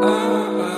Uh, uh.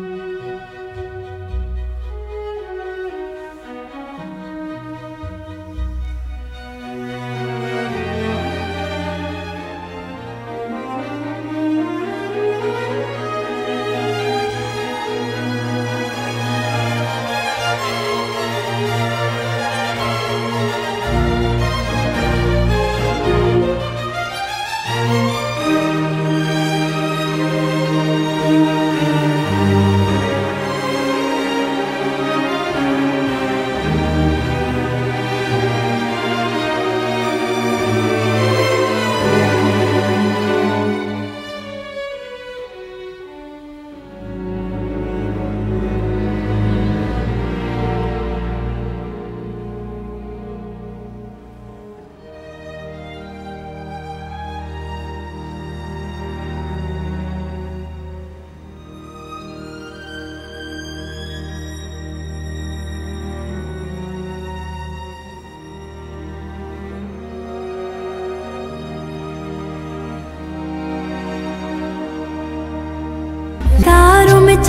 Bye.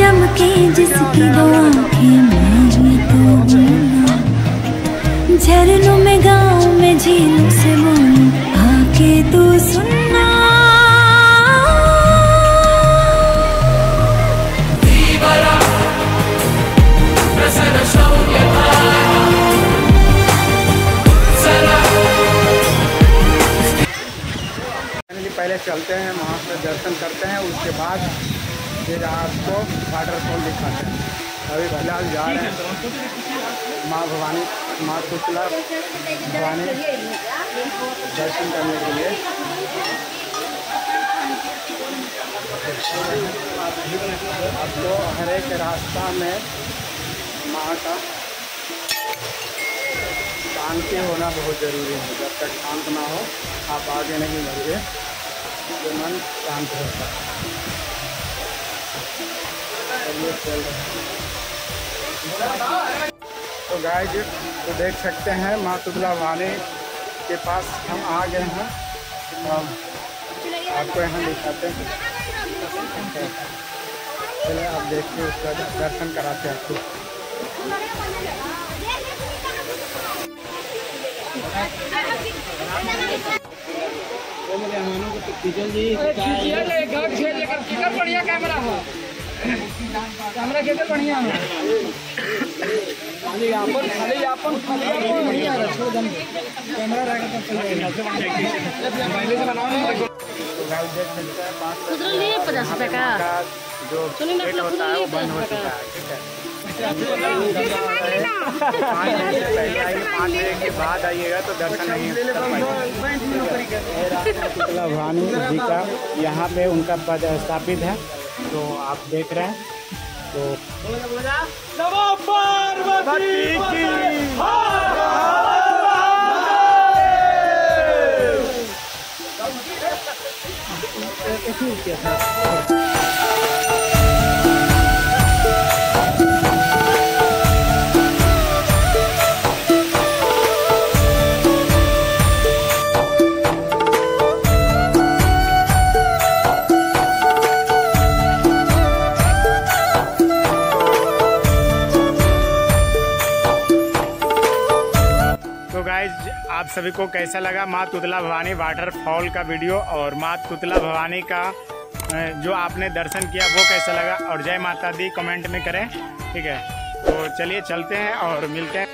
चमके जिसकी दो आँखें मैं तो हूँ झरनों में, गाँव में, झीलों से बोलूँ आके तो तू पहले चलते हैं, वहाँ से दर्शन करते हैं, उसके बाद फिर आपको वाटरफॉल दिखाते हैं। अभी फ़िलहाल जा रहे हैं। माँ भवानी, माँ शुक्ला भवानी दर्शन करने के लिए। आपको हर एक रास्ता में माँ का शांति होना बहुत ज़रूरी है। जब तक शांत ना हो, आप आगे नहीं बढ़िए तो मन शांत होता हैं। तो गाय जी तो देख सकते हैं माँ तुगला वाणी के पास हम आ गए हैं। अब आपको यहाँ दिखाते हैं। चलिए, आप देखिए उसका दर्शन कराते हैं आपको। बढ़िया कैमरा है कैमरा के। बढ़िया है खाली आपन खाली आपन खाली आपन बढ़िया है छोड़ दम कैमरा रहेगा तो पहले से बनाओ ना खुदरा लिए पचास रुपये का। जो सुनिए होता है वो बंद हो चुका है। है बाद आइएगा तो दर्शन भवानी जी का यहाँ पे उनका पद स्थापित है तो आप देख रहे हैं तो तो सभी को कैसा लगा? माँ तुतला भवानी वाटरफॉल का वीडियो और माँ तुतला भवानी का जो आपने दर्शन किया, वो कैसा लगा? और जय माता दी कमेंट में करें, ठीक है? तो चलिए, चलते हैं और मिलते हैं।